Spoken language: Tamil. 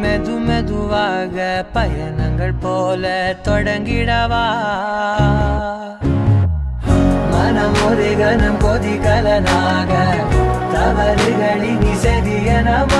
மெது மெதுவாக பயணங்கள் போல தொடங்கிடவா? மனம் ஒரு கனம் கொதிகலனாக தவறுகளின் இசதியனமா